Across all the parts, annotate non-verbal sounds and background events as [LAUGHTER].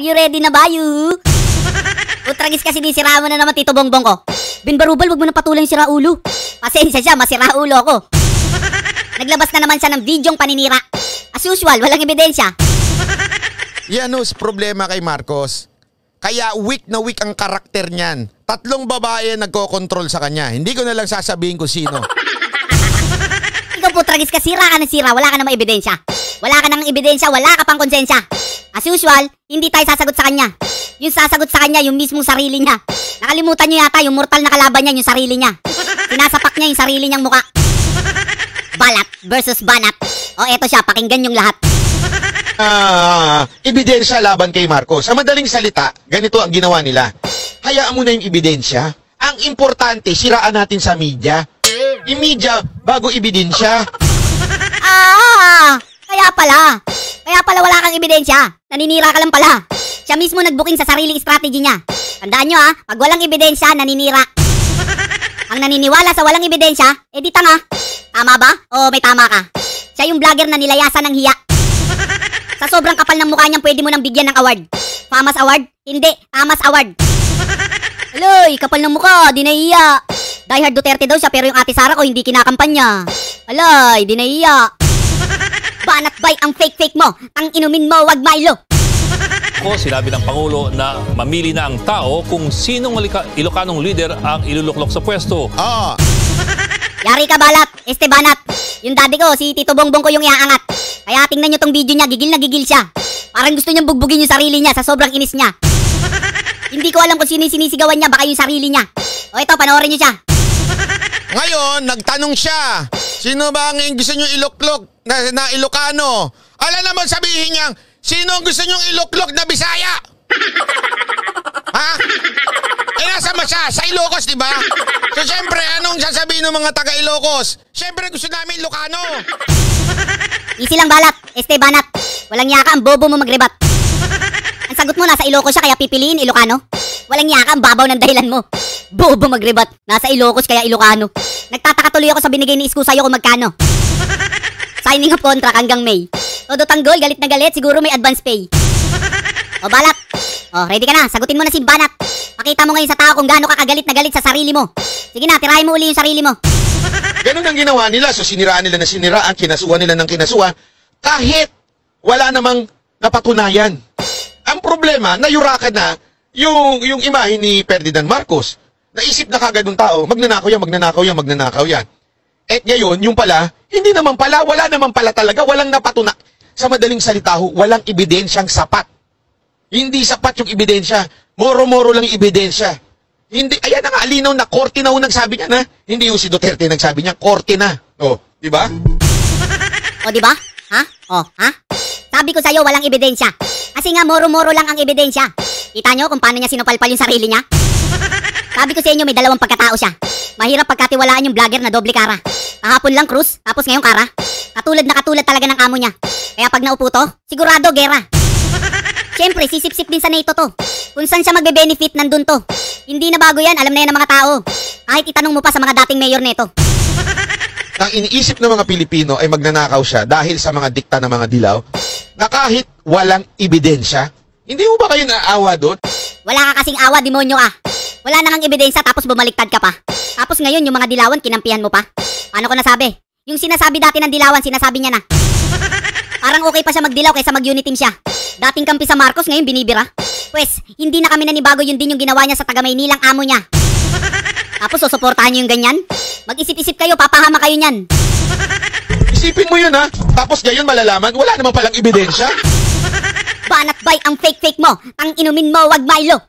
Are you ready na ba, you? [LAUGHS] Utragis kasi di sira mo na naman Tito Bongbong ko. Binbarubal, wag mo na patulan yung sira ulo. Pasensya siya, masira ulo ako. [LAUGHS] Naglabas na naman siya ng videong paninira. As usual, walang ebidensya. [LAUGHS] Yan o, problema kay Marcos. Kaya weak na weak ang karakter niyan. Tatlong babae nagko-control sa kanya. Hindi ko na lang sasabihin kung sino. Ikaw po, tragis ka, sira ka ng sira, wala ka namang ebidensya. Wala ka nang ebidensya, wala ka pang konsensya. As usual, hindi tayo sasagot sa kanya. Yung sasagot sa kanya, yung mismong sarili niya. Nakalimutan niyo yata yung mortal na kalaban niya, yung sarili niya. Sinasapak niya yung sarili niyang muka. Balat versus banat. O eto siya, pakinggan yung lahat. Ah, ebidensya laban kay Marcos. Sa madaling salita, ganito ang ginawa nila. Hayaan mo na yung ebidensya. Ang importante, siraan natin sa media. Yung media, bago ebidensya. Ah! Kaya pala. Kaya pala wala kang ebidensya. Naninira ka lang pala. Siya mismo nagbuking sa sariling strategy niya. Tandaan nyo ha, pag walang ebidensya, naninira. Ang naniniwala sa walang ebidensya, eh di tanga. Tama ba? O may tama ka? Siya yung vlogger na nilayasan ng hiya. Sa sobrang kapal ng mukha niyang pwede mo nang bigyan ng award. Famas Award? Hindi, Tamas Award. Aloy, kapal ng mukha, di nahiya. Die Hard Duterte daw siya pero yung ate Sara ko hindi kinakampanya. Alay, di nahiya. [LAUGHS] Banat bay ang fake-fake mo. Ang inumin mo, wag Milo. Ko sinabi ng Pangulo na mamili na ang tao kung sinong Ilocanong leader ang iluluklok sa pwesto. Oo. [LAUGHS] Yari ka balat, Estebanat. Yung daddy ko, si Tito Bongbong ko yung iaangat. Kaya tingnan nyo tong video niya, gigil na gigil siya. Parang gusto niyang bugbugin yung sarili niya sa sobrang inis niya. [LAUGHS] Hindi ko alam kung sino yung sinisigawan niya, baka yung sarili niya. O ito, panoorin niyo siya. Ngayon, nagtanong siya. Sino ba ang gusto nyo iluklok na, na Ilocano? Alam naman sabihin niya, sino ang gusto nyo iluklok na Bisaya? ha? Eh, nasa ba siya? Sa Ilocos, di ba? So, syempre, anong sasabihin ng mga taga Ilocos? Syempre, gusto namin Ilocano. Easy lang balat, Estebanat. Walang yaka ang bobo mo magrebat. Ang sagot mo, nasa Ilocos siya, kaya pipiliin Ilocano. Walang yaka ang babaw ng dahilan mo. Bobo magrebat. Nasa Ilocos, kaya Ilocano. Nagtataka tuloy ako sa binigay ni Isko sa'yo kung magkano. [LAUGHS] Signing of contract hanggang May. Todo tanggol, galit na galit, siguro may advance pay. O balat. O, ready ka na. Sagutin mo na si Banat. Pakita mo ngayon sa tao kung gaano ka kagalit na galit sa sarili mo. Sige na, tirahin mo uli yung sarili mo. Ganun ang ginawa nila. So, siniraan nila na siniraan, kinasuhan nila ng kinasuhan. Kahit wala namang napatunayan. Ang problema, nayurakan na yung, yung imahe ni Ferdinand Marcos. Naisip na kagad ng tao, magnanakaw yan, magnanakaw yan, magnanakaw yan. At ngayon, yung pala, hindi naman pala, wala naman pala talaga, walang napatuna. Sa madaling salita ho, walang ebidensyang sapat. Hindi sapat yung ebidensya. Moro-moro lang yung ebidensya. Hindi, ayan na nga, alinaw na, korte na ho nagsabi niya na. Hindi yung si Duterte nagsabi niya, korte na. O, di ba? [LAUGHS] O, di ba? Ha? O, ha? Sabi ko sa'yo, walang ebidensya. Kasi nga, moro-moro lang ang ebidensya. Kita nyo kung paano niya sinupalpal yung sarili niya? [LAUGHS] Sabi ko sa inyo, may dalawang pagkatao siya. Mahirap pagkatiwalaan yung vlogger na doble kara. Kahapon lang krus, tapos ngayon kara. Katulad na katulad talaga ng amo niya. Kaya pag naupo to, sigurado gera. [LAUGHS] Siyempre, sisip-sip din sa NATO to. Kung saan siya magbe-benefit, nandun to. Hindi na bago yan, alam na yan ng mga tao. Kahit itanong mo pa sa mga dating mayor neto. [LAUGHS] Ang iniisip ng mga Pilipino ay magnanakaw siya dahil sa mga dikta ng mga dilaw na kahit walang ebidensya, hindi mo ba kayo naawa doon? Wala ka kasing awa, demonyo ka. Wala na kang ebidensya tapos bumaliktad ka pa. Tapos ngayon yung mga dilawan kinampihan mo pa. Paano ko nasabi? Yung sinasabi dati ng dilawan, sinasabi niya na. Parang okay pa siya magdilaw kaysa mag-unit team siya. Dating kampi sa Marcos, ngayon binibira. Pwes, hindi na kami nanibago yun din yung ginawa niya sa taga Maynilang amo niya. Tapos susuportahan niyo yung ganyan? Mag-isip-isip kayo, papahama kayo niyan. Isipin mo yun ha. Tapos ngayon malalaman, wala naman palang ebidensya. Banat bay ang fake-fake mo. Ang inumin mo, wag Milo.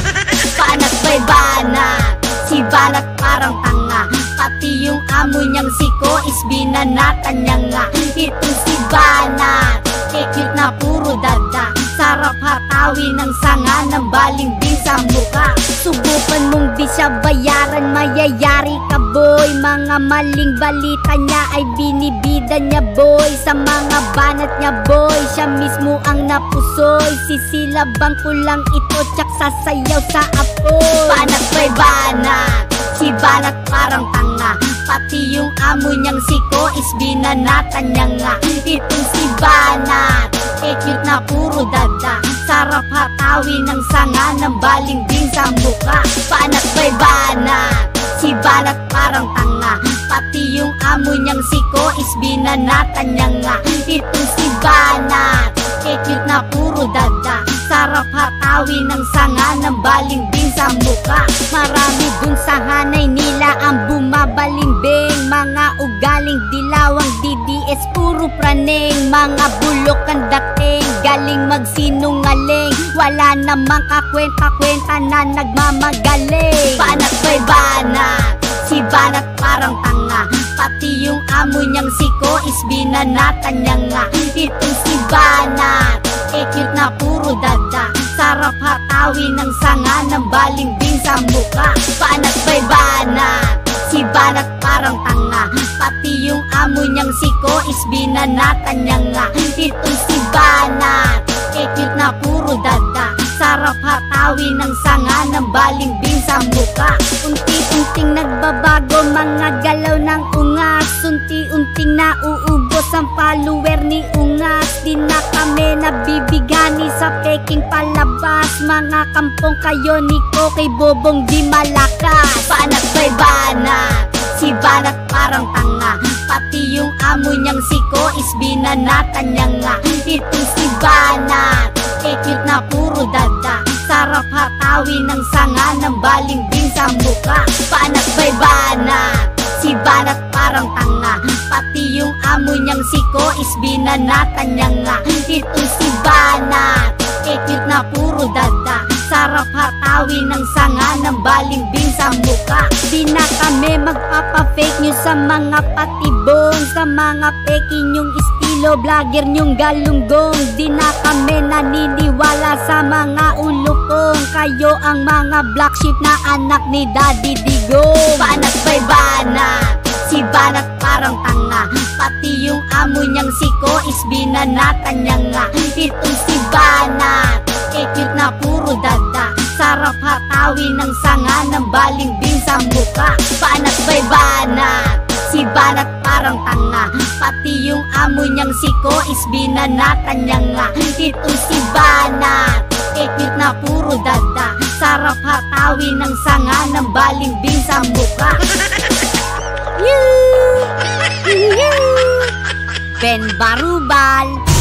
[LAUGHS] Banat bay banat. Si Banat parang tanga. Pati yung amo niyang siko is binanatan niya nga. Itong si Banat. Cute na puro dada. Sarap hatawi ng sanga ng baling din sa mukha. Subukan mong di siya bayaran, mayayari ka boy. Mga maling balita niya ay binibida niya boy. Sa mga banat niya boy, siya mismo ang napusoy. Sisilabang ko lang ito, tsak sasayaw sa apoy. Banat bay banat, si banat parang tanga. Pati yung amo niyang siko is binanatan niya nga. Itong si banat, eh cute na puro dada. Sarap hata hatawi ng sanga ng balimbing sa muka Banat bay banat Si Banat parang tanga Pati yung amo niyang si Ko is binanatan niya nga Itong si Banat Eh cute na puro dada Sarap hatawi ng sanga ng balimbing sa muka. Marami dun sa hanay nila ang bumabalimbing. Mga ugaling dilawang DDS puro praneng Mga bulok ang dating galing magsinungaling. Wala namang kakwenta-kwenta na nagmamagaling. Banat bay banat Si Banat parang tanga. Pati yung amo niyang si Ko is binanatan niya nga. Itong si Banat Eh cute na puro dada Sarap hatawi ng sanga ng balimbing sa muka Banat bay banat? Si Banat parang tanga. Pati yung amo niyang si Ko is binanatan niya nga. Itong si Banat Eh cute na puro dada Sarap hatawi ng sanga ng balimbing sa muka Unti-unting nagbabago mga galaw ng ungas. Unti-unting nauubos ang follower ni ungas. Di na kami nabibigani sa peking palabas. Mga kampong kayo ni ko kay bobong di malakas. Banat bay banat Si Banat parang tanga. Pati yung amo niyang si Ko is binanatan niya nga. Itong si Banat Cute na puro dada. Sarap hatawi ng sanga ng balimbing sa muka Banat bay banat? Si Banat parang tanga. Pati yung amo niyang si Ko is binanatan niya nga. Itong si Banat. Cute na puro dada Sarap hatawi ng sanga ng balimbing sa muka. Di na kami magpapa-fake news sa mga patibong Sa mga peki nyong estilo Vlogger nyong galunggong. Di na kami naniniwala sa mga ulukong. Kayo ang mga black sheep na anak ni Daddy Digong. Banat bay banat Si Banat parang tanga. Pati yung amo niyang si Ko is binanatan niya nga. Itong si Banat cute na puro dada Sarap hatawi ng sanga ng balimbing sa muka Banat bay banat? Si Banat parang tanga. Pati yung amo niyang si Ko is binanatan niya nga. Itong si Banat. Cute na puro dada Sarap hatawi ng sanga ng balimbing sa muka [LAUGHS] Ben Barubal